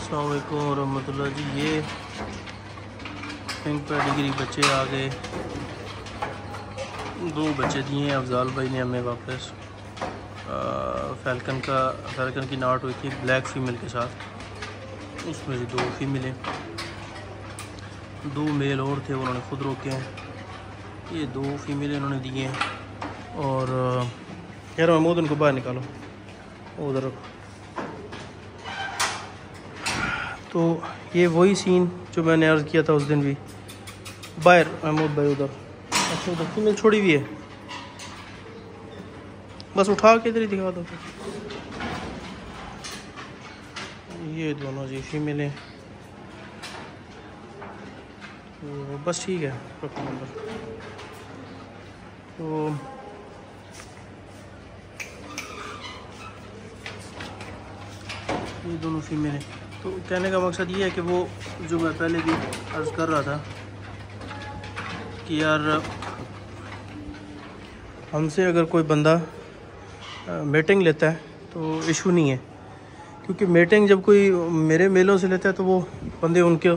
असलकुम वरहमतुल्लाह जी ये pink pedigree बच्चे आ गए। दो बच्चे दिए हैं, अफजाल भाई ने हमें वापस। फैलकन का फैलकन की नाट हुई थी ब्लैक फीमेल के साथ। उसमें से दो फीमेलें दो मेल और थे, उन्होंने खुद रोके हैं। ये दो फीमेल इन्होंने दिए हैं। और यार महमूद उनको बाहर निकालो। उधर रखो। तो ये वही सीन जो मैंने अर्ज़ किया था उस दिन भी। बाहर, महमूद भाई उधर। अच्छा उधर फीमेल छोड़ी हुई है? बस उठा के इधर ही दिखा दो। ये दोनों जी फीमेल हैं। तो बस ठीक है तो ये दोनों फीमेल हैं। तो कहने का मकसद ये है कि वो जो मैं पहले भी अर्ज़ कर रहा था कि यार, हमसे अगर कोई बंदा मीटिंग लेता है तो इशू नहीं है। क्योंकि मीटिंग जब कोई मेरे मेलों से लेता है तो वो बंदे उनके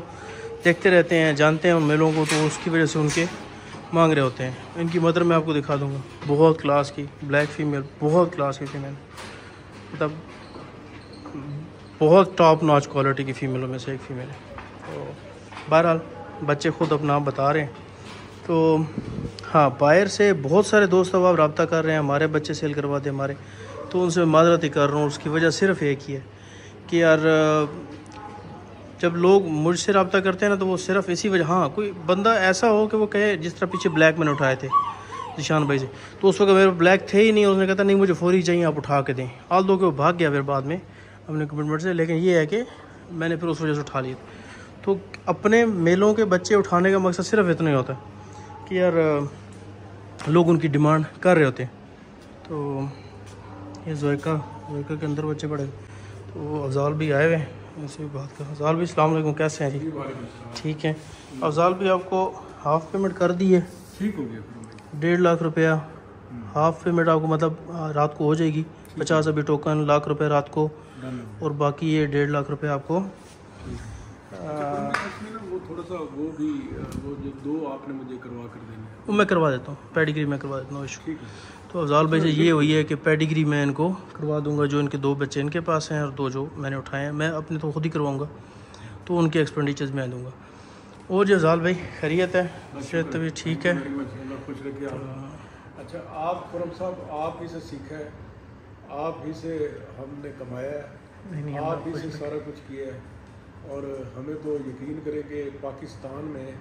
देखते रहते हैं, जानते हैं उन मेलों को तो उसकी वजह से उनके मांग रहे होते हैं। इनकी मदर मैं आपको दिखा दूँगा। बहुत क्लास की ब्लैक फीमेल बहुत क्लास की फीमेल मतलब बहुत टॉप नॉच क्वालिटी की फ़ीमेलों में से एक फ़ीमेल है। तो बहरहाल, बच्चे ख़ुद अपना बता रहे हैं। तो हाँ बाहर से बहुत सारे दोस्त अब आप रबता कर रहे हैं, हमारे बच्चे सेल करवा दे हमारे। तो उनसे माजरत कर रहा हूँ, उसकी वजह सिर्फ़ एक ही है कि यार, जब लोग मुझसे रबता करते हैं ना तो वो सिर्फ़ इसी वजह हाँ कोई बंदा ऐसा हो कि वो कहे, जिस तरह पीछे ब्लैक मैंने उठाए थे, निशान भाई से। तो उस वक्त मेरे ब्लैक थे ही नहीं, उसने कहता नहीं, मुझे फौरी चाहिए, आप उठा के दें। आल दो के वो भाग गया फिर बाद में। अपने कमिटमेंट से लेकिन ये है कि मैंने फिर उस वजह से उठा लिए तो अपने मेलों के बच्चे उठाने का मकसद सिर्फ़ इतना ही होता है कि यार लोग उनकी डिमांड कर रहे होते हैं। तो ये जोयका जोयका के अंदर बच्चे पड़े तो अफजाल भी आए हुए हैं ऐसे भी बात कर। अफजाल भी अलैक्म कैसे हैं जी? ठीक है। अफजाल भी आपको हाफ़ पेमेंट कर दी है ठीक हो गया डेढ़ लाख रुपया। हाफ़ पेमेंट आपको मतलब रात को हो जाएगी। पचास अभी टोकन लाख रुपये रात को। और बाकी ये डेढ़ लाख रुपए आपको वो थोड़ा सा वो भी वो जो दो आपने मुझे करवा कर देने वो मैं करवा देता हूँ पेडिग्री मैं करवा देता हूँ इशू। तो अफजाल भाई से ये हुई है कि पेडिग्री मैं इनको करवा दूँगा जो इनके दो बच्चे इनके पास हैं और दो जो मैंने उठाए हैं मैं अपने तो खुद ही करवाऊँगा तो उनके एक्सपेंडिचर्स मैं दूँगा। और जो अफजाल भाई खैरियत है सेहत भी ठीक है? आप। अच्छा आप साहब आप ही से सीखा है? आप ही से हमने कमाया नहीं, नहीं, आप ही से सारा कुछ किया है। और हमें तो यकीन करें कि पाकिस्तान में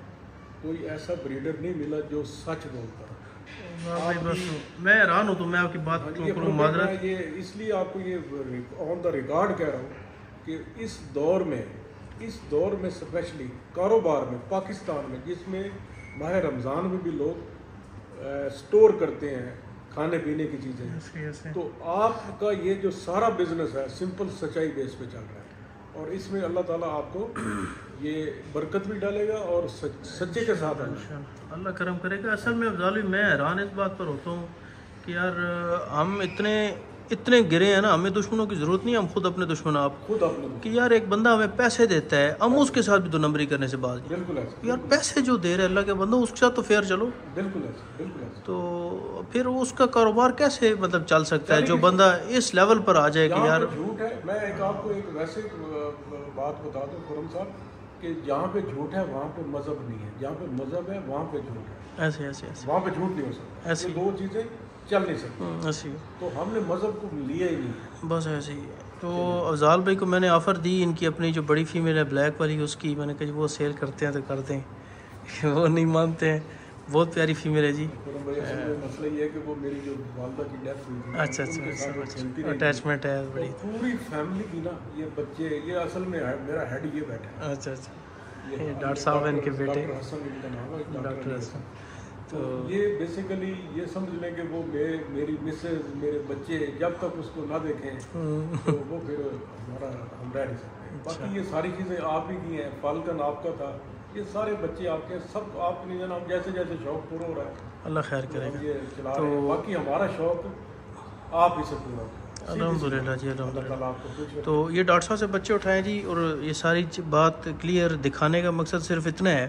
कोई ऐसा ब्रीडर नहीं मिला जो सच बोलता। बस मैं हैरान हूँ तो मैं आपकी बात हाँ, ये इसलिए आपको ये ऑन द रिकॉर्ड कह रहा हूँ कि इस दौर में इस दौर में स्पेशली कारोबार में पाकिस्तान में जिसमें माह रमज़ान में भी लोग स्टोर करते हैं खाने पीने की चीज़ें। Yes, yes, yes. तो आपका ये जो सारा बिज़नेस है सिंपल सच्चाई बेस पे चल रहा है। और इसमें अल्लाह ताला आपको ये बरकत भी डालेगा और सच, सच्चे के साथ अल्लाह करम करेगा। असल में अफजाली मैं हैरान इस बात पर होता हूँ कि यार हम इतने इतने गिरे हैं ना हमें दुश्मनों की ज़रूरत नहीं हम खुद अपने दुश्मन आप। खुद अपने कि यार एक बंदा हमें पैसे देता है हम उसके साथ भी दो नंबरी करने से बाज। बिल्कुल यार पैसे जो दे रहे हैं अल्लाह के बंदो उसके साथ तो फेयर चलो। बिल्कुल बिल्कुल तो फिर उसका कारोबार कैसे मतलब चल सकता है? जो बंदा इस लेवल पर आ जाए कि यार झूठ है। मैं एक आपको एक वैसे बात बता दूँ खुरम साहब कि जहाँ पे झूठ है वहाँ पे मज़हब नहीं है। जहाँ पे मज़हब है वहाँ पे झूठ है। ऐसे ऐसे ऐसे। वहाँ पे झूठ नहीं हो सकता। ऐसे। दो चीज़ें चल नहीं सकती? हम्म, ऐसे ही। तो हमने मज़हब को लिया ही नहीं। बस ऐसे ही। तो अफजाल भाई को मैंने ऑफ़र दी इनकी अपनी जो बड़ी फीमेल है ब्लैक वाली उसकी। मैंने कहा वो सेल करते हैं तो करते हैं वो नहीं मानते हैं। बहुत प्यारी फीमेल है जी। खुरम भाई असल में मसला ये है कि वो मेरी जो वालदा की डेथ हुई अच्छा अच्छा अटैचमेंट है तो बड़ी पूरी फैमिली की ना ये बच्चे ये असल में मेरा हेड ये बैठा अच्छा अच्छा। डॉक्टर साहब इनके बेटे। डॉक्टर हसन तो ये बेसिकली ये समझ लें कि वो मे, मेरी मिसेज मेरे बच्चे जब तक उसको ना देखें हम्म, तो वो फिर हमारा हम रह नहीं सकते। अच्छा। बाकी ये सारी चीज़ें आप ही की हैं फाल्कन आपका था ये सारे बच्चे आपके सब आपकी जनाब जैसे जैसे शौक पूरा हो रहा है अल्लाह खैर तो करेगा। ये चला रहे हैं। तो- बाकी हमारा शौक आप ही से पूरा। अलहमदिल्ला जी अलहमदिल्ला तो ये डॉक्टर साहब से बच्चे उठाए जी और ये सारी बात क्लियर दिखाने का मकसद सिर्फ़ इतना है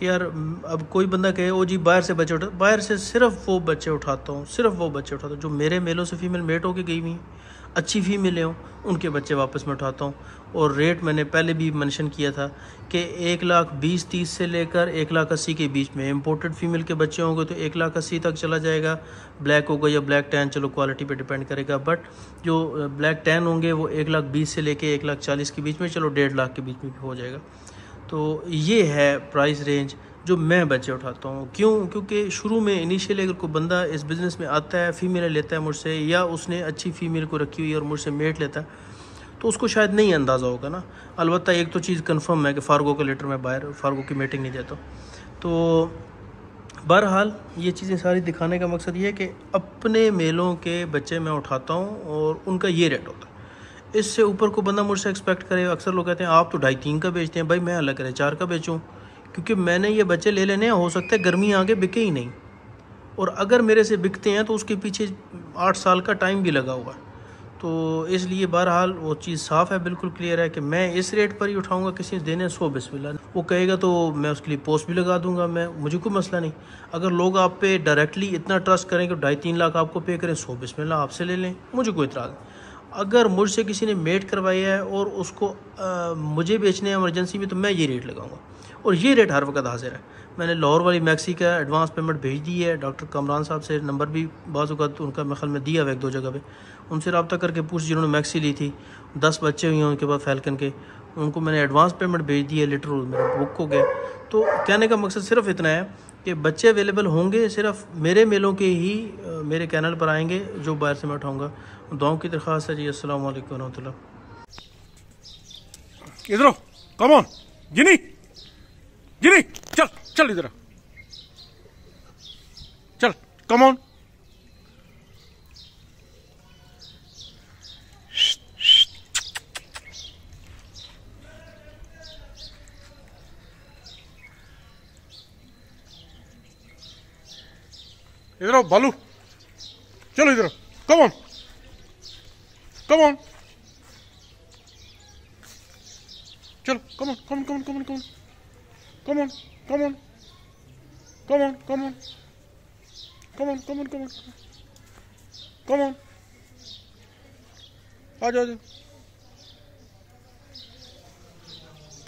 कि यार, अब कोई बंदा कहे, ओ जी, बाहर से बच्चे उठा बाहर से सिर्फ़ वो बच्चे उठाता हूँ, सिर्फ़ वो बच्चे उठाता हूँ, जो मेरे मेलों से फीमेल मेट होके गई हुई अच्छी फीमेलें हों उनके बच्चे वापस में उठाता हूँ। और रेट मैंने पहले भी मेंशन किया था कि एक लाख बीस, तीस से लेकर एक लाख अस्सी के बीच में इंपोर्टेड फीमेल के बच्चे होंगे तो एक लाख अस्सी तक चला जाएगा। ब्लैक होगा या ब्लैक टैन चलो क्वालिटी पे डिपेंड करेगा बट जो ब्लैक टैन होंगे वो एक लाख बीस से लेकर एक लाख चालीस के बीच में, चलो डेढ़ लाख के बीच में भी हो जाएगा। तो ये है प्राइस रेंज जो मैं बच्चे उठाता हूँ। क्यों? क्योंकि शुरू में इनिशियली अगर कोई बंदा इस बिज़नेस में आता है फीमेल लेता है मुझसे, या उसने अच्छी फीमेल को रखी हुई है और मुझसे मेट लेता है तो उसको शायद नहीं अंदाज़ा होगा ना। अलबत्त एक तो चीज़ कंफर्म है कि फार्गो का लेटर मैं बाहर फार्गो की मीटिंग नहीं देता तो बहरहाल, ये चीज़ें सारी दिखाने का मकसद ये है कि अपने मेलों के बच्चे मैं उठाता हूँ और उनका ये रेट होता है। इससे ऊपर को बंदा मुझसे एक्सपेक्ट करे अक्सर लोग कहते हैं, आप तो ढाई तीन का बेचते हैं, भाई मैं अलग करे, चार का बेचूँ? क्योंकि मैंने ये बच्चे ले लेने हैं सकता है गर्मी आगे बिके ही नहीं। और अगर मेरे से बिकते हैं तो उसके पीछे आठ साल का टाइम भी लगा हुआ। है तो इसलिए बहरहाल वो चीज़ साफ़ है, बिल्कुल क्लियर है कि मैं इस रेट पर ही उठाऊँगा, किसी देने, सो बिस्मिल्लाह। वो कहेगा तो मैं उसके लिए पोस्ट भी लगा दूँगा, मैं, मुझे कोई मसला नहीं। अगर लोग आप पे डायरेक्टली इतना ट्रस्ट करें कि ढाई तीन लाख आपको पे करें, सो बिस्मिल्लाह, आपसे ले लें, मुझे कोई इतराज़ नहीं। अगर मुझसे किसी ने मेट करवाया है और उसको आ, मुझे बेचने एमरजेंसी में तो मैं ये रेट लगाऊँगा। और ये रेट हर वक्त हाजिर है। मैंने लाहौर वाली मैक्सी का एडवांस पेमेंट भेज दी है। डॉक्टर कमरान साहब से नंबर भी बाज़ात उनका मैं में दिया हुआ एक दो जगह पे। उनसे रबता करके पूछ जिन्होंने मैक्सी ली थी दस बच्चे हुए हैं उनके पास फैलकन के। उनको मैंने एडवांस पेमेंट भेज दी है लेटर मेरा बुक हो गया तो कहने का मकसद सिर्फ़ इतना है कि बच्चे अवेलेबल होंगे सिर्फ़ मेरे मेलों के ही मेरे चैनल पर आएँगे, जो बाहर से मैं उठाऊँगा। दुआओं की दरख्वास्त है जी असल वरहमल इधर कम ऑन जिनी जिनी चल चल इधर चल कम इधर आओ, बालू। चलो इधर कम ऑन कम ऑन चलो come on come come come on come on come on come on come on come on come on come on come on आ जाओ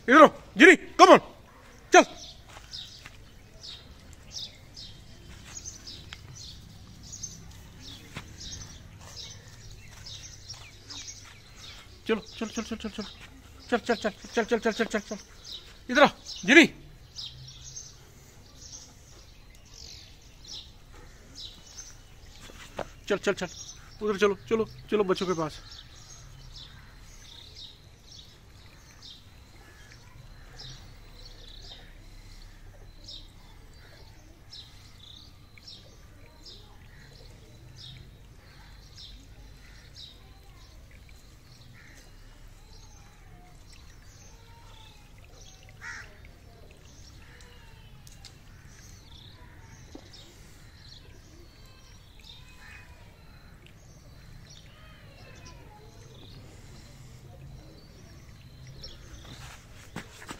इधर गिरी। कम ऑन चल। चलो चल चल चल चल चल चल चल चल चल चल चल चल चल इधर गिरी चल चल चल उधर चलो चलो चलो बच्चों के पास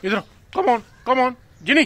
इधर कम ऑन कम ऑन जिनी